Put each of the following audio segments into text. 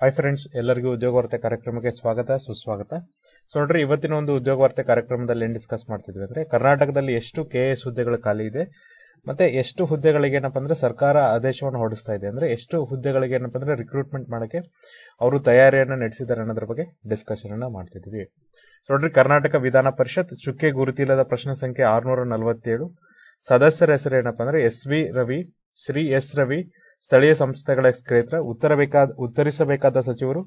Hi friends ಎಲ್ಲರಿಗೂ ಉದ್ಯೋಗ ವಾರ್ತೆ ಕಾರ್ಯಕ್ರಮಕ್ಕೆ ಸ್ವಾಗತ, ಸುಸ್ವಾಗತ. ಸೊ ನೋಡ್ರಿ, ಇವತ್ತಿನ ಒಂದು ಉದ್ಯೋಗ ವಾರ್ತೆ ಕಾರ್ಯಕ್ರಮದಲ್ಲಿ ಏನ್ ಡಿಸ್ಕಸ್ ಮಾಡ್ತಿದ್ವಿ ಅಂದ್ರೆ, ಕರ್ನಾಟಕದಲ್ಲಿ ಎಷ್ಟು ಕೆ ಎಸ್ ಹುದ್ದೆಗಳು ಖಾಲಿ ಇದೆ, ಮತ್ತೆ ಎಷ್ಟು ಹುದ್ದೆಗಳಿಗೆ ಏನಪ್ಪ ಅಂದ್ರೆ ಸರ್ಕಾರ ಆದೇಶವನ್ನು ಹೊರಡಿಸ್ತಾ ಇದೆ ಅಂದ್ರೆ, ಎಷ್ಟು ಹುದ್ದೆಗಳಿಗೆ ಏನಪ್ಪ ಅಂದ್ರೆ ರಿಕ್ರೂಟ್ಮೆಂಟ್ ಮಾಡಕ್ಕೆ ಅವರು ತಯಾರಿಯನ್ನು ನಡೆಸಿದ್ದಾರೆ ಅನ್ನೋದ್ರ ಬಗ್ಗೆ ಡಿಸ್ಕಷನನ್ನು ಮಾಡ್ತಿದ್ವಿ. ನೋಡ್ರಿ, ಕರ್ನಾಟಕ ವಿಧಾನ ಪರಿಷತ್ ಚುಕ್ಕೆ ಗುರುತಿಲ್ಲದ ಪ್ರಶ್ನೆ ಸಂಖ್ಯೆ ಆರ್ನೂರ ನಲವತ್ತೇಳು. ಸದಸ್ಯರ ಹೆಸರು ಏನಪ್ಪ ಅಂದ್ರೆ S V Ravi, Shri S Ravi ಸ್ಥಳೀಯ ಸಂಸ್ಥೆಗಳ ಕ್ಷೇತ್ರ, ಉತ್ತರಬೇಕಾದ, ಉತ್ತರಿಸಬೇಕಾದ ಸಚಿವರು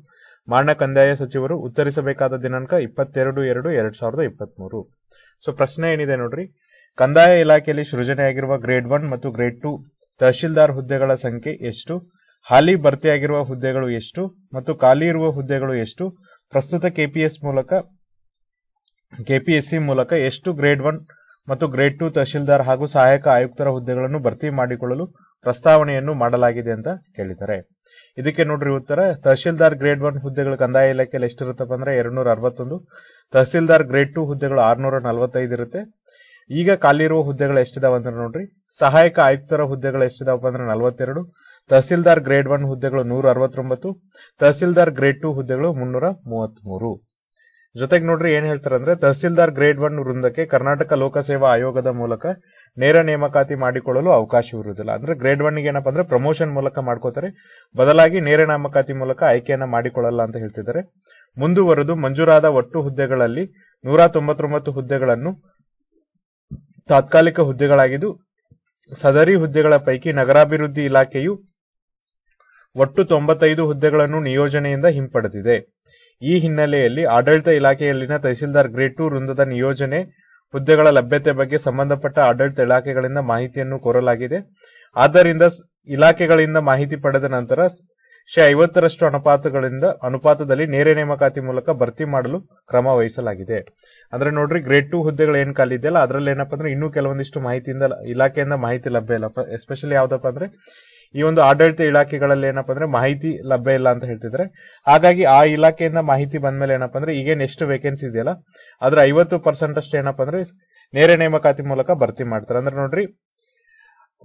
ಮಾನ್ಯ ಕಂದಾಯ ಸಚಿವರು, ಉತ್ತರಿಸಬೇಕಾದ ದಿನಾಂಕ ಇಪ್ಪತ್ತೆರಡು ಎರಡು ಎರಡ್ ಸಾವಿರದ ಇಪ್ಪತ್ಮೂರು. ಸೊ ಪ್ರಶ್ನೆ ಏನಿದೆ ನೋಡ್ರಿ? ಕಂದಾಯ ಇಲಾಖೆಯಲ್ಲಿ ಸೃಜನೆಯಾಗಿರುವ ಗ್ರೇಡ್ ಒನ್ ಮತ್ತು ಗ್ರೇಡ್ ಟು ತಹಶೀಲ್ದಾರ್ ಹುದ್ದೆಗಳ ಸಂಖ್ಯೆ ಎಷ್ಟು? ಹಾಲಿ ಭರ್ತಿಯಾಗಿರುವ ಹುದ್ದೆಗಳು ಎಷ್ಟು? ಮತ್ತು ಖಾಲಿ ಇರುವ ಹುದ್ದೆಗಳು ಎಷ್ಟು? ಪ್ರಸ್ತುತ ಕೆಪಿಎಸ್ ಮೂಲಕ ಕೆಪಿಎಸ್ಸಿ ಮೂಲಕ ಎಷ್ಟು ಗ್ರೇಡ್ ಒನ್ ಮತ್ತು ಗ್ರೇಡ್ ಟು ತಹಶೀಲ್ದಾರ್ ಹಾಗೂ ಸಹಾಯಕ ಆಯುಕ್ತರ ಹುದ್ದೆಗಳನ್ನು ಭರ್ತಿ ಮಾಡಿಕೊಳ್ಳಲು ಪ್ರಸ್ತಾವನೆಯನ್ನು ಮಾಡಲಾಗಿದೆ ಅಂತ ಕೇಳಿದ್ದಾರೆ. ಇದಕ್ಕೆ ನೋಡ್ರಿ ಉತ್ತರ. ತಹಶೀಲ್ದಾರ್ ಗ್ರೇಡ್ ಒನ್ ಹುದ್ದೆಗಳು ಕಂದಾಯ ಇಲಾಖೆಯಲ್ಲಿ ಎಷ್ಟಿರುತ್ತಪ್ಪ ಅಂದ್ರೆ ಎರಡ್ನೂರ ಅರವತ್ತೊಂದು ತಹಸೀಲ್ದಾರ್ ಗ್ರೇಡ್ ಟು ಹುದ್ದೆಗಳು ಆರ್ನೂರ ನಲವತ್ತೈದು ಇರುತ್ತೆ. ಈಗ ಖಾಲಿ ಇರುವ ಹುದ್ದೆಗಳು ಎಷ್ಟಿದಾವ ಅಂದ್ರೆ ನೋಡ್ರಿ. ಸಹಾಯಕ ಆಯುಕ್ತರ ಹುದ್ದೆಗಳು ಎಷ್ಟಿದಾವಪ್ಪ ಅಂದ್ರೆ ನಲವತ್ತೆರಡು. ತಹಸೀಲ್ದಾರ್ ಗ್ರೇಡ್ ಒನ್ ಹುದ್ದೆಗಳು ನೂರ ಅರವತ್ತೊಂಬತ್ತು ತಹಸೀಲ್ದಾರ್ ಗ್ರೇಡ್ ಟು ಹುದ್ದೆಗಳು ಮುನ್ನೂರ ಮೂವತ್ಮೂರು ಜೊತೆಗೆ ನೋಡ್ರಿ ಏನ್ ಹೇಳ್ತಾರೆ ಅಂದ್ರೆ ತಹಸೀಲ್ದಾರ್ ಗ್ರೇಡ್ ಒನ್ ವೃಂದಕ್ಕೆ ಕರ್ನಾಟಕ ಲೋಕಸೇವಾ ಆಯೋಗದ ಮೂಲಕ ನೇರ ನೇಮಕಾತಿ ಮಾಡಿಕೊಳ್ಳಲು ಅವಕಾಶವಿರುವುದಿಲ್ಲ ಅಂದ್ರೆ ಗ್ರೇಡ್ ಒನ್ ಏನಪ್ಪಾ ಅಂದ್ರೆ ಪ್ರಮೋಷನ್ ಮೂಲಕ ಮಾಡ್ಕೋತಾರೆ. ಬದಲಾಗಿ ನೇರ ನೇಮಕಾತಿ ಮೂಲಕ ಆಯ್ಕೆಯನ್ನ ಮಾಡಿಕೊಳ್ಳಲ್ಲ ಅಂತ ಹೇಳ್ತಿದ್ದಾರೆ. ಮುಂದುವರೆದು ಮಂಜೂರಾದ ಒಟ್ಟು ಹುದ್ದೆಗಳಲ್ಲಿ ನೂರ ತೊಂಬತ್ತೊಂಬತ್ತು ಹುದ್ದೆಗಳನ್ನು ತಾತ್ಕಾಲಿಕ ಹುದ್ದೆಗಳಾಗಿದ್ದು, ಸದರಿ ಹುದ್ದೆಗಳ ಪೈಕಿ ನಗರಾಭಿವೃದ್ಧಿ ಇಲಾಖೆಯು ಒಟ್ಟು ತೊಂಬತ್ತೈದು ಹುದ್ದೆಗಳನ್ನು ನಿಯೋಜನೆಯಿಂದ ಹಿಂಪಡೆದಿದೆ. ಈ ಹಿನ್ನೆಲೆಯಲ್ಲಿ ಆಡಳಿತ ಇಲಾಖೆಯಲ್ಲಿನ ತಹಸೀಲ್ದಾರ್ ಗ್ರೇಡ್ ಟು ವೃಂದದ ನಿಯೋಜನೆ, ಹುದ್ದೆಗಳ ಲಭ್ಯತೆ ಬಗ್ಗೆ ಸಂಬಂಧಪಟ್ಟ ಆಡಳಿತ ಇಲಾಖೆಗಳಿಂದ ಮಾಹಿತಿಯನ್ನು ಕೋರಲಾಗಿದೆ. ಆದ್ದರಿಂದ ಇಲಾಖೆಗಳಿಂದ ಮಾಹಿತಿ ಪಡೆದ ನಂತರ ಶೇ ಐವತ್ತರಷ್ಟು ಅನುಪಾತಗಳಿಂದ, ಅನುಪಾತದಲ್ಲಿ ನೇರ ನೇಮಕಾತಿ ಮೂಲಕ ಭರ್ತಿ ಮಾಡಲು ಕ್ರಮ ವಹಿಸಲಾಗಿದೆ. ಅಂದ್ರೆ ನೋಡ್ರಿ ಗ್ರೇಡ್ ಟು ಹುದ್ದೆಗಳು ಏನ್ ಕಾಲಿದೆಯಲ್ಲ ಅದ್ರಲ್ಲಿ ಏನಪ್ಪಾ ಅಂದ್ರೆ ಇನ್ನೂ ಕೆಲವೊಂದಿಷ್ಟು ಮಾಹಿತಿಯಿಂದ, ಇಲಾಖೆಯಿಂದ ಮಾಹಿತಿ ಲಭ್ಯ ಇಲ್ಲ. ಎಸ್ಪೆಷಲಿ ಯಾವ್ದಪ್ಪ ಅಂದ್ರೆ ಈ ಒಂದು ಆಡಳಿತ ಇಲಾಖೆಗಳಲ್ಲಿ ಏನಪ್ಪಾ ಅಂದ್ರೆ ಮಾಹಿತಿ ಲಭ್ಯ ಇಲ್ಲ ಅಂತ ಹೇಳ್ತಿದ್ರೆ ಹಾಗಾಗಿ ಆ ಇಲಾಖೆಯಿಂದ ಮಾಹಿತಿ ಬಂದ್ಮೇಲೆ ಏನಪ್ಪಾ ಅಂದ್ರೆ ಈಗೇನು ಎಷ್ಟು ವೇಕೆನ್ಸಿ ಇದೆಯಲ್ಲ, ಅದ್ರ ಐವತ್ತು ಪರ್ಸೆಂಟ್ ಅಷ್ಟು ಏನಪ್ಪಾ ಅಂದ್ರೆ ನೇರ ನೇಮಕಾತಿ ಮೂಲಕ ಭರ್ತಿ ಮಾಡ್ತಾರೆ. ಅಂದ್ರೆ ನೋಡ್ರಿ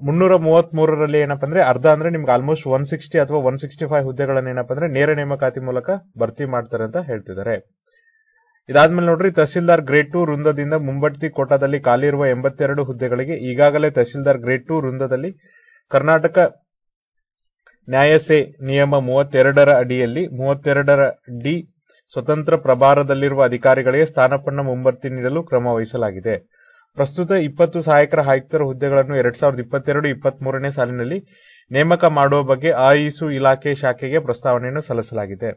ಮುನ್ನೂರ ಮೂವತ್ತ್ ಮೂರರಲ್ಲಿ ಏನಪ್ಪಾ ಅಂದ್ರೆ ಅರ್ಧ ಅಂದ್ರೆ ನಿಮ್ಗೆ ಆಲ್ಮೋಸ್ಟ್ ಒನ್ ಸಿಕ್ಸ್ಟಿ ಅಥವಾ ಒನ್ ಸಿಕ್ಸ್ಟಿ ಫೈವ್ ಹುದ್ದೆಗಳನ್ನ ಏನಪ್ಪಾ ಅಂದ್ರೆ ನೇರ ನೇಮಕಾತಿ ಮೂಲಕ ಭರ್ತಿ ಮಾಡ್ತಾರೆ ಅಂತ ಹೇಳ್ತಿದ್ದಾರೆ. ಇದಾದ್ಮೇಲೆ ನೋಡ್ರಿ, ತಹಸೀಲ್ದಾರ್ ಗ್ರೇಟ್ ಟು ವೃಂದದಿಂದ ಮುಂಬಡ್ತಿ ಕೋಟಾದಲ್ಲಿ ಖಾಲಿ ಇರುವ ಎಂಬತ್ತೆರಡು ಹುದ್ದೆಗಳಿಗೆ ಈಗಾಗಲೇ ತಹಸೀಲ್ದಾರ್ ಗ್ರೇಟ್ ಟು ವೃಂದದಲ್ಲಿ ಕರ್ನಾಟಕ ನ್ಯಾಯಸೇ ನಿಯಮ ಮೂವತ್ತೆರಡರ ಅಡಿಯಲ್ಲಿ ಮೂವತ್ತೆರಡರ ಡಿ ಸ್ವತಂತ್ರ ಪ್ರಭಾರದಲ್ಲಿರುವ ಅಧಿಕಾರಿಗಳಿಗೆ ಸ್ಥಾನಪನ್ನ ಮುಂಬಡ್ತಿ ನೀಡಲು ಕ್ರಮ ವಹಿಸಲಾಗಿದೆ. ಪ್ರಸ್ತುತ ಇಪ್ಪತ್ತು ಸಹಾಯಕರ ಆಯುಕ್ತರ ಹುದ್ದೆಗಳನ್ನು ಎರಡ್ ಸಾವಿರದ ಇಪ್ಪತ್ತೆರಡು ಇಪ್ಪತ್ಮೂರನೇ ಸಾಲಿನಲ್ಲಿ ನೇಮಕ ಮಾಡುವ ಬಗ್ಗೆ ಆಯಿಸು ಇಲಾಖೆ ಶಾಖೆಗೆ ಪ್ರಸ್ತಾವನೆಯನ್ನು ಸಲ್ಲಿಸಲಾಗಿದೆ.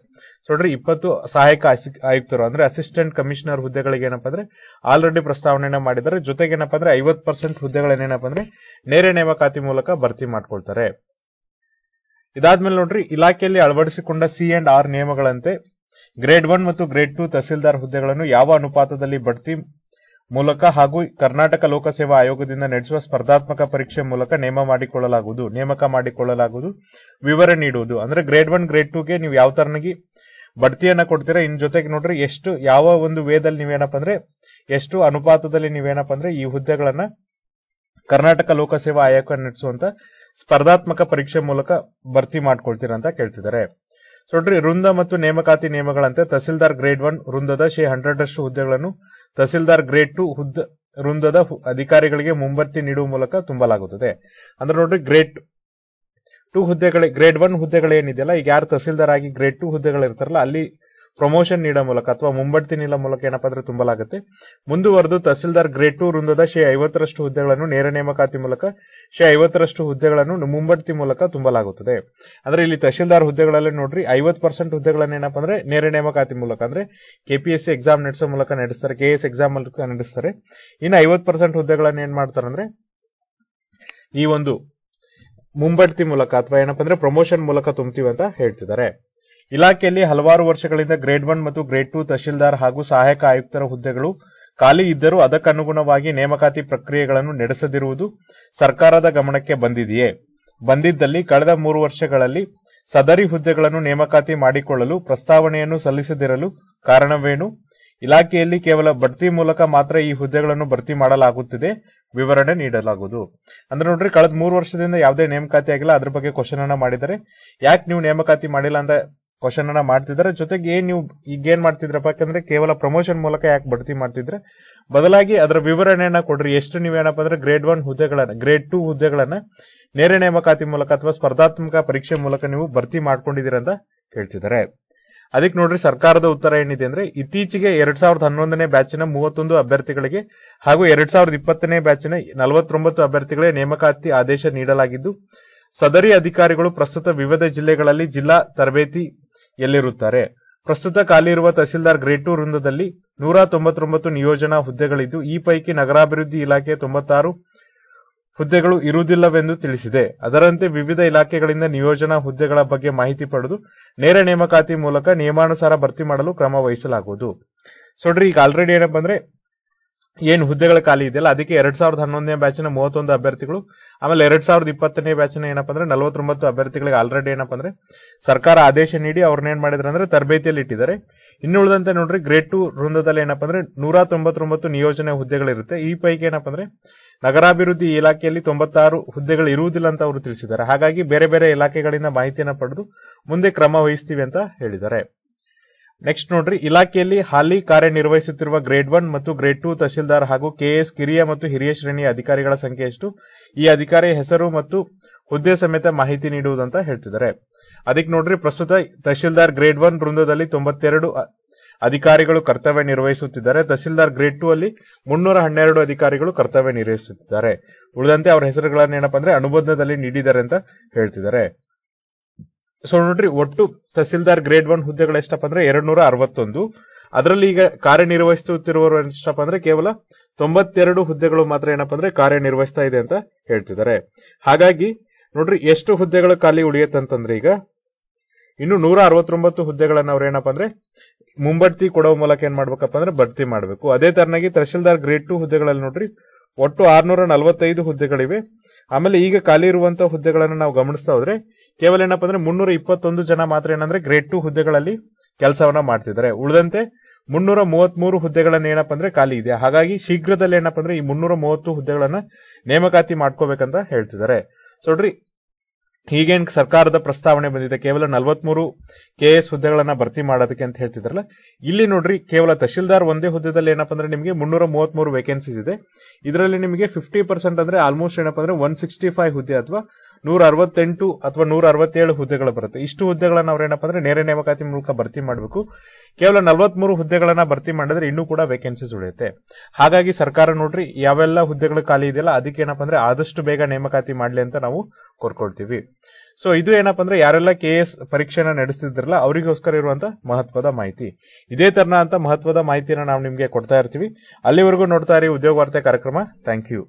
ನೋಡ್ರಿ ಇಪ್ಪತ್ತು ಸಹಾಯಕ ಆಯುಕ್ತರು ಅಂದ್ರೆ ಅಸಿಸ್ಟೆಂಟ್ ಕಮಿಷನರ್ ಹುದ್ದೆಗಳಿಗೆ ಏನಪ್ಪಾ ಅಂದ್ರೆ ಆಲ್ರೆಡಿ ಪ್ರಸ್ತಾವನೆಯನ್ನ ಮಾಡಿದ್ದಾರೆ. ಜೊತೆಗೆ ಏನಪ್ಪಾ ಅಂದ್ರೆ ಐವತ್ತು ಪರ್ಸೆಂಟ್ ಹುದ್ದೆಗಳನ್ನೇನಪ್ಪ ಅಂದ್ರೆ ನೇರ ನೇಮಕಾತಿ ಮೂಲಕ ಭರ್ತಿ ಮಾಡ್ಕೊಳ್ತಾರೆ. ಇದಾದ್ಮೇಲೆ ನೋಡ್ರಿ, ಇಲಾಖೆಯಲ್ಲಿ ಅಳವಡಿಸಿಕೊಂಡ ಸಿ ಅಂಡ್ ಆರ್ ನಿಯಮಗಳಂತೆ ಗ್ರೇಡ್ ಒನ್ ಮತ್ತು ಗ್ರೇಡ್ ಟು ತಹಸೀಲ್ದಾರ್ ಹುದ್ದೆಗಳನ್ನು ಯಾವ ಅನುಪಾತದಲ್ಲಿ ಬಡ್ತಿ ಮೂಲಕ ಹಾಗೂ ಕರ್ನಾಟಕ ಲೋಕಸೇವಾ ಆಯೋಗದಿಂದ ನಡೆಸುವ ಸ್ಪರ್ಧಾತ್ಮಕ ಪರೀಕ್ಷೆ ಮೂಲಕ ನೇಮ ಮಾಡಿಕೊಳ್ಳಲಾಗುವುದು, ನೇಮಕ ಮಾಡಿಕೊಳ್ಳಲಾಗುವುದು, ವಿವರ ನೀಡುವುದು. ಅಂದ್ರೆ ಗ್ರೇಡ್ ಒನ್, ಗ್ರೇಡ್ ಟೂಗೆ ನೀವು ಯಾವ ತರನಾಗಿ ಬಡ್ತಿಯನ್ನ ಕೊಡ್ತೀರಾ, ಇನ್ ಜೊತೆಗೆ ನೋಡ್ರಿ, ಎಷ್ಟು, ಯಾವ ಒಂದು ವೇದಲ್ಲಿ ನೀವೇನಪ್ಪ ಅಂದ್ರೆ, ಎಷ್ಟು ಅನುಪಾತದಲ್ಲಿ ನೀವೇನಪ್ಪ ಅಂದ್ರೆ ಈ ಹುದ್ದೆಗಳನ್ನ ಕರ್ನಾಟಕ ಲೋಕಸೇವಾ ಆಯೋಗ ನಡೆಸುವಂತ ಸ್ಪರ್ಧಾತ್ಮಕ ಪರೀಕ್ಷೆ ಮೂಲಕ ಭರ್ತಿ ಮಾಡ್ಕೊಳ್ತೀರಾ ಅಂತ ಕೇಳ್ತಿದ್ದಾರೆ. ಸೊ ನೋಡ್ರಿ ವೃಂದ ಮತ್ತು ನೇಮಕಾತಿ ನಿಯಮಗಳಂತೆ ತಹಸೀಲ್ದಾರ್ ಗ್ರೇಡ್ ಒನ್ ವೃಂದದ ಶೇ ಹಂಡ್ರೆಡ್ ಅಷ್ಟು ಹುದ್ದೆಗಳನ್ನು ತಹಸೀಲ್ದಾರ್ ಗ್ರೇಡ್ ಟು ಹುದ್ದ, ವೃಂದದ ಅಧಿಕಾರಿಗಳಿಗೆ ಮುಂಬರ್ತಿ ನೀಡುವ ಮೂಲಕ ತುಂಬಲಾಗುತ್ತದೆ. ಅಂದ್ರೆ ನೋಡ್ರಿ, ಗ್ರೇಡ್ ಟು ಹುದ್ದೆಗಳ, ಗ್ರೇಡ್ ಒನ್ ಹುದ್ದೆಗಳೇನಿದೆಯಲ್ಲ ಈಗ ಯಾರು ತಹಸೀಲ್ದಾರ್ ಆಗಿ ಗ್ರೇಡ್ ಟು ಹುದ್ದೆಗಳು ಇರ್ತಾರಲ್ಲ ಅಲ್ಲಿ ಪ್ರಮೋಷನ್ ನೀಡೋ ಮೂಲಕ ಅಥವಾ ಮುಂಬಡ್ತಿ ನೀಡೋ ಮೂಲಕ ಏನಪ್ಪಾ ಅಂದ್ರೆ ತುಂಬಲಾಗುತ್ತೆ. ಮುಂದುವರೆದು ತಹಸೀಲ್ದಾರ್ ಗ್ರೇಡ್ ಟು ವೃಂದದ ಶೇ ಐವತ್ತರಷ್ಟು ಹುದ್ದೆಗಳನ್ನು ನೇರ ನೇಮಕಾತಿ ಮೂಲಕ, ಶೇ ಐವತ್ತರಷ್ಟು ಹುದ್ದೆಗಳನ್ನು ಮುಂಬಡ್ತಿ ಮೂಲಕ ತುಂಬಲಾಗುತ್ತದೆ. ಅಂದ್ರೆ ಇಲ್ಲಿ ತಹಸೀಲ್ದಾರ್ ಹುದ್ದೆಗಳಲ್ಲಿ ನೋಡ್ರಿ ಐವತ್ತು ಪರ್ಸೆಂಟ್ ಹುದ್ದೆಗಳನ್ನ ಏನಪ್ಪಾ ಅಂದ್ರೆ ನೇರ ನೇಮಕಾತಿ ಮೂಲಕ ಅಂದ್ರೆ ಕೆಪಿಎಸ್ಸಿ ಎಕ್ಸಾಮ್ ನಡೆಸೋ ಮೂಲಕ ನಡೆಸ್ತಾರೆ ಕೆಎಸ್ ಎಕ್ಸಾಮ್ ಮೂಲಕ ನಡೆಸ್ತಾರೆ. ಇನ್ನು ಐವತ್ತು ಪರ್ಸೆಂಟ್ ಹುದ್ದೆಗಳನ್ನ ಏನ್ ಮಾಡ್ತಾರೆ ಅಂದ್ರೆ ಈ ಒಂದು ಮುಂಬಡ್ತಿ ಮೂಲಕ ಅಥವಾ ಏನಪ್ಪಾ ಅಂದ್ರೆ ಪ್ರಮೋಷನ್ ಮೂಲಕ ತುಂಬ್ತೀವಿ ಅಂತ ಹೇಳ್ತಿದ್ದಾರೆ. ಇಲಾಖೆಯಲ್ಲಿ ಹಲವಾರು ವರ್ಷಗಳಿಂದ ಗ್ರೇಡ್ ಒನ್ ಮತ್ತು ಗ್ರೇಡ್ ಟು ತಹಶೀಲ್ದಾರ್ ಹಾಗೂ ಸಹಾಯಕ ಆಯುಕ್ತರ ಹುದ್ದೆಗಳು ಖಾಲಿ ಇದ್ದರೂ ಅದಕ್ಕನುಗುಣವಾಗಿ ನೇಮಕಾತಿ ಪ್ರಕ್ರಿಯೆಗಳನ್ನು ನಡೆಸದಿರುವುದು ಸರ್ಕಾರದ ಗಮನಕ್ಕೆ ಬಂದಿದೆಯೇ? ಬಂದಿದ್ದಲ್ಲಿ ಕಳೆದ ಮೂರು ವರ್ಷಗಳಲ್ಲಿ ಸದರಿ ಹುದ್ದೆಗಳನ್ನು ನೇಮಕಾತಿ ಮಾಡಿಕೊಳ್ಳಲು ಪ್ರಸ್ತಾವನೆಯನ್ನು ಸಲ್ಲಿಸದಿರಲು ಕಾರಣವೇನು? ಇಲಾಖೆಯಲ್ಲಿ ಕೇವಲ ಬಡ್ತಿ ಮೂಲಕ ಮಾತ್ರ ಈ ಹುದ್ದೆಗಳನ್ನು ಭರ್ತಿ ಮಾಡಲಾಗುತ್ತಿದೆ. ವಿವರಣೆ ನೀಡಲಾಗುವುದು. ಅಂದ್ರೆ ನೋಡ್ರಿ, ಕಳೆದ ಮೂರು ವರ್ಷದಿಂದ ಯಾವುದೇ ನೇಮಕಾತಿ ಆಗಿಲ್ಲ. ಅದ್ರ ಬಗ್ಗೆ ಕ್ವಶನ್ ಅನ್ನ ಮಾಡಿದರೆ, ಯಾಕೆ ನೀವು ನೇಮಕಾತಿ ಮಾಡಿಲ್ಲ ಅಂತ ಕ್ವಶನ್ ಅನ್ನ ಮಾಡ್ತಿದ್ದಾರೆ. ಜೊತೆಗೆ ಏನ್ ನೀವು ಈಗ ಏನ್ ಮಾಡ್ತಿದ್ರಪ್ಪ ಯಾಕಂದ್ರೆ ಕೇವಲ ಪ್ರಮೋಷನ್ ಮೂಲಕ ಯಾಕೆ ಬಡ್ತಿ ಮಾಡ್ತಿದ್ರೆ? ಬದಲಾಗಿ ಅದರ ವಿವರಣೆಯನ್ನ ಕೊಡ್ರಿ. ಎಷ್ಟು ನೀವೇನಪ್ಪ ಅಂದ್ರೆ ಗ್ರೇಡ್ ಒನ್ ಹುದ್ದೆಗಳನ್ನ ಗ್ರೇಡ್ ಟೂ ಹುದ್ದೆಗಳನ್ನ ನೇರ ನೇಮಕಾತಿ ಮೂಲಕ ಅಥವಾ ಸ್ಪರ್ಧಾತ್ಮಕ ಪರೀಕ್ಷೆ ಮೂಲಕ ನೀವು ಭರ್ತಿ ಮಾಡ್ಕೊಂಡಿದ್ದೀರ ಅಂತ ಕೇಳ್ತಿದ್ದಾರೆ. ಅದಕ್ಕೆ ನೋಡ್ರಿ, ಸರ್ಕಾರದ ಉತ್ತರ ಏನಿದೆ ಅಂದ್ರೆ ಇತ್ತೀಚೆಗೆ ಎರಡ್ ಸಾವಿರದ ಹನ್ನೊಂದನೇ ಬ್ಯಾಚಿನ ಮೂವತ್ತೊಂದು ಅಭ್ಯರ್ಥಿಗಳಿಗೆ ಹಾಗೂ ಎರಡ್ ಸಾವಿರದ ಇಪ್ಪತ್ತನೇ ಬ್ಯಾಚಿನ ನಲವತ್ತೊಂಬತ್ತು ಅಭ್ಯರ್ಥಿಗಳಿಗೆ ನೇಮಕಾತಿ ಆದೇಶ ನೀಡಲಾಗಿದ್ದು, ಸದರಿ ಅಧಿಕಾರಿಗಳು ಪ್ರಸ್ತುತ ವಿವಿಧ ಜಿಲ್ಲೆಗಳಲ್ಲಿ ಜಿಲ್ಲಾ ತರಬೇತಿಯಲ್ಲಿರುತ್ತಾರೆ ಪ್ರಸ್ತುತ ಖಾಲಿ ತಹಸೀಲ್ದಾರ್ ಗ್ರೇಡ್ ಟು ವೃಂದದಲ್ಲಿ ನೂರ ತೊಂಬತ್ತೊಂಬತ್ತು ನಿಯೋಜನಾ ಹುದ್ದೆಗಳಿದ್ದು, ಈ ಪೈಕಿ ನಗರಾಭಿವೃದ್ಧಿ ಇಲಾಖೆ ತೊಂಬತ್ತಾರು ಹುದ್ದೆಗಳು ಇರುವುದಿಲ್ಲವೆಂದು ತಿಳಿಸಿದೆ. ಅದರಂತೆ ವಿವಿಧ ಇಲಾಖೆಗಳಿಂದ ನಿಯೋಜನಾ ಹುದ್ದೆಗಳ ಬಗ್ಗೆ ಮಾಹಿತಿ ಪಡೆದು ನೇರ ನೇಮಕಾತಿ ಮೂಲಕ ನಿಯಮಾನುಸಾರ ಭರ್ತಿ ಮಾಡಲು ಕ್ರಮ ವಹಿಸಲಾಗುವುದು. ಸೊಡ್ರಿ, ಈಗ ಆಲ್ರೆಡಿ ಏನಪ್ಪ ಅಂದ್ರೆ ಏನ್ ಹುದ್ದೆಗಳ ಖಾಲಿ ಇದೆಯಲ್ಲ, ಅದಕ್ಕೆ ಎರಡ್ ಸಾವಿರದ ಹನ್ನೊಂದನೇ ಬ್ಯಾಚಿನ ಮೂವತ್ತೊಂದು ಅಭ್ಯರ್ಥಿಗಳು, ಆಮೇಲೆ ಎರಡ್ ಸಾವಿರದ ಇಪ್ಪತ್ತನೇ ಬ್ಯಾಚಿನ ಏನಪ್ಪ ಅಂದ್ರೆ ನಲವತ್ತೊಂಬತ್ತು ಅಭ್ಯರ್ಥಿಗಳಿಗೆ ಆಲ್ರೆಡಿ ಏನಪ್ಪ ಅಂದ್ರೆ ಸರ್ಕಾರ ಆದೇಶ ನೀಡಿ ಅವ್ರನ್ನ ಏನ್ ಮಾಡಿದ್ರೆ ಅಂದ್ರೆ ತರಬೇತಿಯಲ್ಲಿ ಇಟ್ಟಿದ್ದಾರೆ. ಇನ್ನು ಉಳಿದಂತೆ ನೋಡ್ರಿ ಗ್ರೇಡ್ ಟು ವೃಂದದಲ್ಲಿ ಏನಪ್ಪ ಅಂದ್ರೆ ನೂರ ತೊಂಬತ್ತೊಂಬತ್ತು ನಿಯೋಜನೆ ಹುದ್ದೆಗಳಿರುತ್ತೆ. ಈ ಪೈಕಿ ಏನಪ್ಪ ಅಂದ್ರೆ ನಗರಾಭಿವೃದ್ಧಿ ಇಲಾಖೆಯಲ್ಲಿ ತೊಂಬತ್ತಾರು ಹುದ್ದೆಗಳು ಇರುವುದಿಲ್ಲ ಅಂತ ಅವರು ತಿಳಿಸಿದ್ದಾರೆ. ಹಾಗಾಗಿ ಬೇರೆ ಬೇರೆ ಇಲಾಖೆಗಳಿಂದ ಮಾಹಿತಿಯನ್ನು ಪಡೆದು ಮುಂದೆ ಕ್ರಮ ವಹಿಸ್ತೀವಿ ಅಂತ ಹೇಳಿದ್ದಾರೆ. ನೆಕ್ಸ್ಟ್ ನೋಡ್ರಿ, ಇಲಾಖೆಯಲ್ಲಿ ಹಾಲಿ ಕಾರ್ಯನಿರ್ವಹಿಸುತ್ತಿರುವ ಗ್ರೇಡ್ ಒನ್ ಮತ್ತು ಗ್ರೇಡ್ ಟೂ ತಹಸೀಲ್ದಾರ್ ಹಾಗೂ ಕೆಎಸ್ ಕಿರಿಯ ಮತ್ತು ಹಿರಿಯ ಶ್ರೇಣಿಯ ಅಧಿಕಾರಿಗಳ ಸಂಖ್ಯೆ ಎಷ್ಟು ಈ ಅಧಿಕಾರಿ ಹೆಸರು ಮತ್ತು ಹುದ್ದೆ ಸಮೇತ ಮಾಹಿತಿ ನೀಡುವುದಂತ ಹೇಳ್ತಿದ್ದಾರೆ. ಅದಕ್ಕೆ ನೋಡ್ರಿ, ಪ್ರಸ್ತುತ ತಹಶೀಲ್ದಾರ್ ಗ್ರೇಡ್ ಒನ್ ವೃಂದದಲ್ಲಿ ತೊಂಬತ್ತೆರಡು ಅಧಿಕಾರಿಗಳು ಕರ್ತವ್ಯ ನಿರ್ವಹಿಸುತ್ತಿದ್ದಾರೆ. ತಹಸೀಲ್ದಾರ್ ಗ್ರೇಡ್ ಟೂ ಅಲ್ಲಿ ಮುನ್ನೂರ ಹನ್ನೆರಡು ಅಧಿಕಾರಿಗಳು ಕರ್ತವ್ಯ ನಿರ್ವಹಿಸುತ್ತಿದ್ದಾರೆ. ಉಳಿದಂತೆ ಅವರ ಹೆಸರುಗಳನ್ನ ಏನಪ್ಪ ಅಂದ್ರೆ ಅನುಬಂಧದಲ್ಲಿ ನೀಡಿದ್ದಾರೆ ಅಂತ ಹೇಳ್ತಿದ್ದಾರೆ. ಸೊ ನೋಡ್ರಿ, ಒಟ್ಟು ತಹಸೀಲ್ದಾರ್ ಗ್ರೇಡ್ ಒನ್ ಹುದ್ದೆಗಳು ಎಷ್ಟಪ್ಪ ಅಂದ್ರೆ ಎರಡ್ ನೂರ ಅರವತ್ತೊಂದು ಅದರಲ್ಲಿ ಈಗ ಕಾರ್ಯನಿರ್ವಹಿಸುತ್ತಿರುವವರು ಎಷ್ಟಪ್ಪ ಅಂದ್ರೆ ಕೇವಲ ತೊಂಬತ್ತೆರಡು ಹುದ್ದೆಗಳು ಮಾತ್ರ ಏನಪ್ಪಾ ಅಂದ್ರೆ ಕಾರ್ಯನಿರ್ವಹಿಸ್ತಾ ಇದೆ ಅಂತ ಹೇಳ್ತಿದ್ದಾರೆ. ಹಾಗಾಗಿ, ನೋಡ್ರಿ, ಎಷ್ಟು ಹುದ್ದೆಗಳು ಖಾಲಿ ಉಳಿಯತ್ತಂತಂದ್ರೆ ಈಗ ಇನ್ನು ನೂರ ಅರವತ್ತೊಂಬತ್ತು ಹುದ್ದೆಗಳನ್ನ ಅವ್ರು ಏನಪ್ಪಾ ಅಂದ್ರೆ ಮುಂಬಡ್ತಿ ಕೊಡೋ ಮೂಲಕ ಏನ್ ಮಾಡ್ಬೇಕಪ್ಪ ಅಂದ್ರೆ ಬಡ್ತಿ ಮಾಡಬೇಕು. ಅದೇ ತರನಾಗಿ ತಹಶೀಲ್ದಾರ್ ಗ್ರೇಡ್ ಟು ಹುದ್ದೆಗಳಲ್ಲಿ ನೋಡ್ರಿ, ಒಟ್ಟು ಆರ್ನೂರ ನಲವತ್ತೈದು ಹುದ್ದೆಗಳಿವೆ. ಆಮೇಲೆ ಈಗ ಖಾಲಿ ಇರುವಂತಹ ಹುದ್ದೆಗಳನ್ನು ನಾವು ಗಮನಿಸ್ತಾ ಹೋದ್ರೆ ಕೇವಲ ಏನಪ್ಪ ಅಂದ್ರೆ ಮುನ್ನೂರ ಇಪ್ಪತ್ತೊಂದು ಜನ ಮಾತ್ರ ಏನಂದ್ರೆ ಗ್ರೇಡ್ ಟು ಹುದ್ದೆಗಳಲ್ಲಿ ಕೆಲಸವನ್ನ ಮಾಡ್ತಿದ್ದಾರೆ. ಉಳಿದಂತೆ ಮುನ್ನೂರ ಮೂವತ್ಮೂರು ಹುದ್ದೆಗಳನ್ನ ಏನಪ್ಪ ಅಂದ್ರೆ ಖಾಲಿ ಇದೆ. ಹಾಗಾಗಿ ಶೀಘ್ರದಲ್ಲಿ ಏನಪ್ಪ ಅಂದ್ರೆ ಈ ಮುನ್ನೂರ ಮೂವತ್ತು ಹುದ್ದೆಗಳನ್ನ ನೇಮಕಾತಿ ಮಾಡ್ಕೋಬೇಕಂತ ಹೇಳ್ತಿದ್ದಾರೆ. ನೋಡ್ರಿ ಹೀಗೇನ್ ಸರ್ಕಾರದ ಪ್ರಸ್ತಾವನೆ ಬಂದಿದೆ. ಕೇವಲ ನಲವತ್ಮೂರು ಕೆಎಸ್ ಹುದ್ದೆಗಳನ್ನ ಭರ್ತಿ ಮಾಡೋದಕ್ಕೆ ಅಂತ ಹೇಳ್ತಿದ್ರಲ್ಲ ಇಲ್ಲಿ ನೋಡ್ರಿ, ಕೇವಲ ತಹಶೀಲ್ದಾರ್ ಒಂದೇ ಹುದ್ದೆದಲ್ಲಿ ಏನಪ್ಪ ಅಂದ್ರೆ ನಿಮಗೆ ಮುನ್ನೂರ ಮೂವತ್ಮೂರು ವೇಕೆನ್ಸೀಸ್ ಇದೆ. ಇದರಲ್ಲಿ ನಿಮಗೆ ಫಿಫ್ಟಿ ಪರ್ಸೆಂಟ್ ಅಂದ್ರೆ ಆಲ್ಮೋಸ್ಟ್ ಏನಪ್ಪ ಅಂದ್ರೆ ಒನ್ ಸಿಕ್ಸ್ಟಿ ಫೈವ್ ಹುದ್ದೆ ಅಥವಾ ನೂರ ಅರವತ್ತೆಂಟು ಅಥವಾ ನೂರ ಅರವತ್ತೇಳು ಹುದ್ದೆಗಳು ಬರುತ್ತೆ. ಇಷ್ಟು ಹುದ್ದೆಗಳನ್ನ ಅವ್ರೇನಪ್ಪ ಅಂದ್ರೆ ನೇರ ನೇಮಕಾತಿ ಮೂಲಕ ಭರ್ತಿ ಮಾಡಬೇಕು. ಕೇವಲ ನಲವತ್ಮೂರು ಹುದ್ದೆಗಳನ್ನ ಭರ್ತಿ ಮಾಡಿದ್ರೆ ಇನ್ನೂ ಕೂಡ ವೇಕೆನ್ಸೀಸ್ ಉಳಿಯುತ್ತೆ. ಹಾಗಾಗಿ ಸರ್ಕಾರ ನೋಡ್ರಿ, ಯಾವೆಲ್ಲ ಹುದ್ದೆಗಳು ಖಾಲಿ ಇದೆಯಲ್ಲ ಅದಕ್ಕೆ ಏನಪ್ಪ ಅಂದ್ರೆ ಆದಷ್ಟು ಬೇಗ ನೇಮಕಾತಿ ಮಾಡಲಿ ಅಂತ ನಾವು ಕೋರ್ಕೊಳ್ತೀವಿ. ಸೊ ಇದು ಏನಪ್ಪ ಅಂದ್ರೆ ಯಾರೆಲ್ಲ ಕೆ ಎಸ್ ಪರೀಕ್ಷೆನ ನಡೆಸ್ತಿದ್ರಲ್ಲ, ಅವರಿಗೋಸ್ಕರ ಇರುವಂತ ಮಹತ್ವದ ಮಾಹಿತಿ. ಇದೇ ತರನ ಅಂತ ಮಹತ್ವದ ಮಾಹಿತಿನ ನಾವು ನಿಮ್ಗೆ ಕೊಡ್ತಾ ಇರ್ತೀವಿ. ಅಲ್ಲಿವರೆಗೂ ನೋಡ್ತಾ ಇರಿ ಉದ್ಯೋಗ ವಾರ್ತೆ ಕಾರ್ಯಕ್ರಮ. Thank you